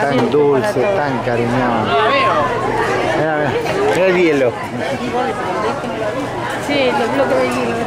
tan dulce, tan cariñoso. Mira, mira, mira el hielo. Sí, lo bloques de hielo.